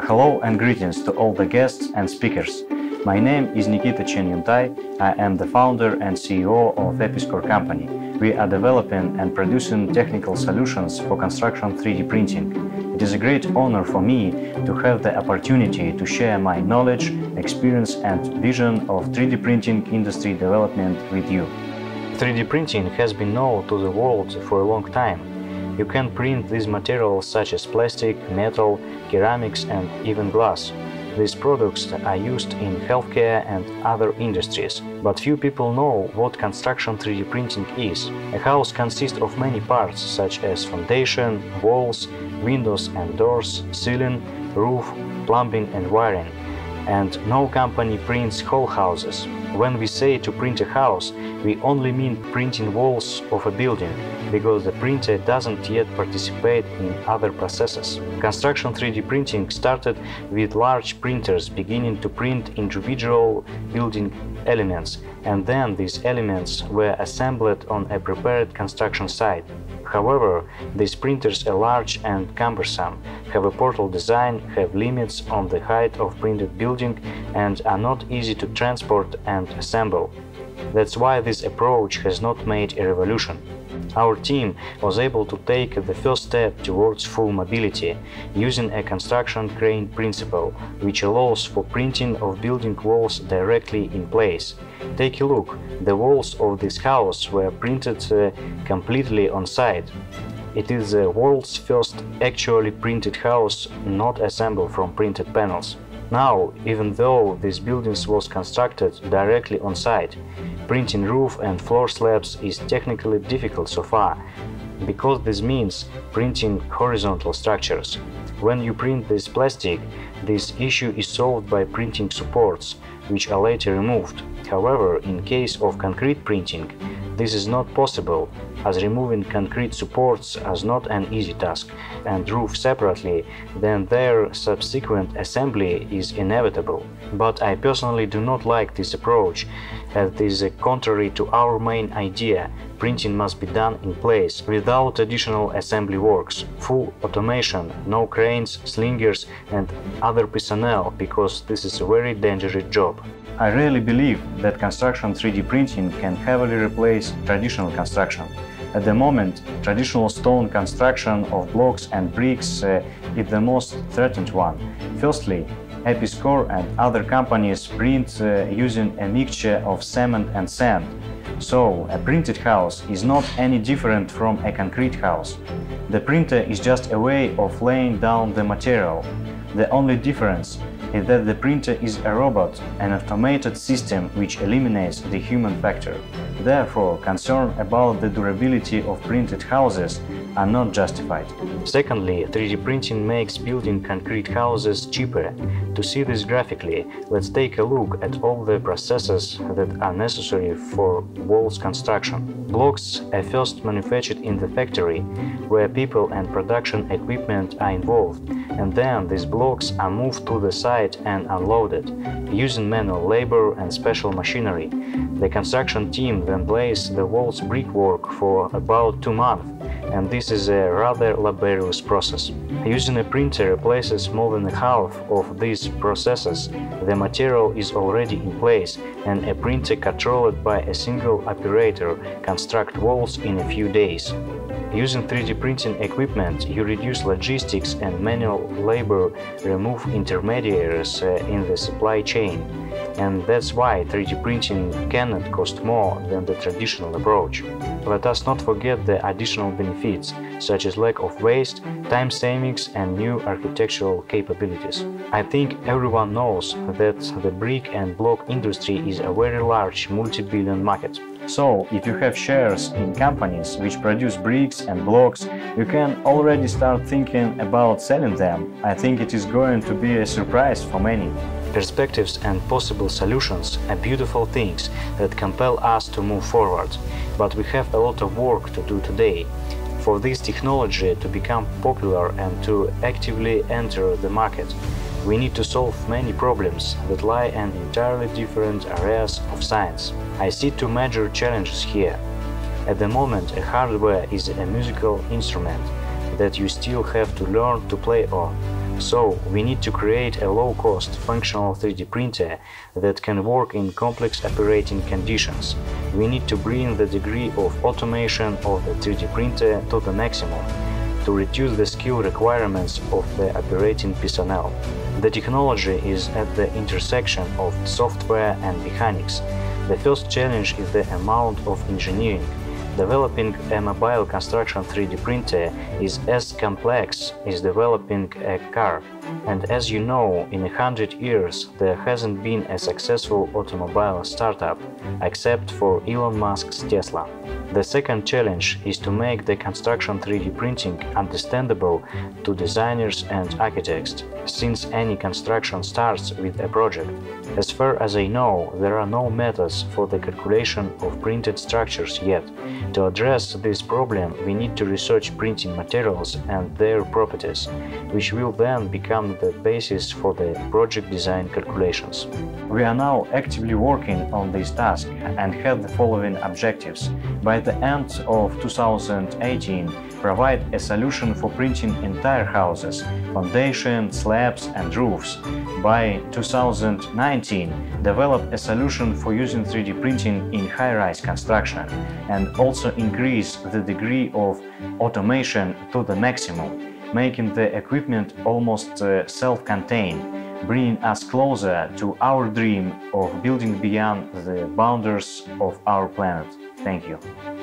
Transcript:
Hello and greetings to all the guests and speakers. My name is Nikita Chen-iun-tai. I am the founder and CEO of Apis Cor company. We are developing and producing technical solutions for construction 3D printing. It is a great honor for me to have the opportunity to share my knowledge, experience and vision of 3D printing industry development with you. 3D printing has been known to the world for a long time. You can print these materials such as plastic, metal, ceramics and even glass. These products are used in healthcare and other industries, but few people know what construction 3D printing is. A house consists of many parts such as foundation, walls, windows and doors, ceiling, roof, plumbing and wiring. And no company prints whole houses. When we say to print a house, we only mean printing walls of a building, because the printer doesn't yet participate in other processes. Construction 3D printing started with large printers beginning to print individual building elements, and then these elements were assembled on a prepared construction site. However, these printers are large and cumbersome, have a portal design, have limits on the height of printed building, and are not easy to transport and assemble. That's why this approach has not made a revolution. Our team was able to take the first step towards full mobility using a construction crane principle, which allows for printing of building walls directly in place. Take a look, the walls of this house were printed uh, completely on site. It is the world's first actually printed house not assembled from printed panels. Now, even though this building was constructed directly on site, printing roof and floor slabs is technically difficult so far, because this means printing horizontal structures. When you print this plastic, this issue is solved by printing supports, which are later removed. However, in case of concrete printing, this is not possible, as removing concrete supports is not an easy task, and roof separately, then their subsequent assembly is inevitable. But I personally do not like this approach, as this is contrary to our main idea printing must be done in place, without additional assembly works, full automation, no cranes, slingers and other personnel, because this is a very dangerous job. I really believe that construction 3D printing can heavily replace traditional construction. At the moment, traditional stone construction of blocks and bricks uh, is the most threatened one. Firstly, Apis Cor and other companies print uh, using a mixture of cement and sand. So, a printed house is not any different from a concrete house. The printer is just a way of laying down the material. The only difference is that the printer is a robot, an automated system which eliminates the human factor. Therefore, concern about the durability of printed houses are not justified. Secondly, 3D printing makes building concrete houses cheaper. To see this graphically, let's take a look at all the processes that are necessary for walls construction. Blocks are first manufactured in the factory, where people and production equipment are involved, and then these blocks are moved to the site and unloaded, using manual labor and special machinery. The construction team then lays the walls brickwork for about two months, and this is a rather laborious process. Using a printer replaces more than half of these processes. The material is already in place, and a printer controlled by a single operator construct walls in a few days. Using 3D printing equipment, you reduce logistics and manual labor, remove intermediaries uh, in the supply chain. And that's why 3D printing cannot cost more than the traditional approach. Let us not forget the additional benefits, such as lack of waste, time savings and new architectural capabilities. I think everyone knows that the brick and block industry is a very large multi-billion market. So, if you have shares in companies which produce bricks and blocks, you can already start thinking about selling them. I think it is going to be a surprise for many. Perspectives and possible solutions are beautiful things that compel us to move forward, but we have a lot of work to do today. For this technology to become popular and to actively enter the market, we need to solve many problems that lie in entirely different areas of science. I see two major challenges here. At the moment, a hardware is a musical instrument that you still have to learn to play on. So, we need to create a low-cost functional 3D printer that can work in complex operating conditions. We need to bring the degree of automation of the 3D printer to the maximum to reduce the skill requirements of the operating personnel. The technology is at the intersection of software and mechanics. The first challenge is the amount of engineering Developing a mobile construction 3D printer is as complex as developing a car. And as you know, in a hundred years there hasn't been a successful automobile startup, except for Elon Musk's Tesla. The second challenge is to make the construction 3D printing understandable to designers and architects, since any construction starts with a project. As far as I know, there are no methods for the calculation of printed structures yet. To address this problem, we need to research printing materials and their properties, which will then become the basis for the project design calculations. We are now actively working on this task and have the following objectives. By the end of 2018, provide a solution for printing entire houses, foundation, slabs and roofs. By 2019, develop a solution for using 3D printing in high-rise construction and also increase the degree of automation to the maximum, making the equipment almost uh, self-contained bringing us closer to our dream of building beyond the boundaries of our planet. Thank you.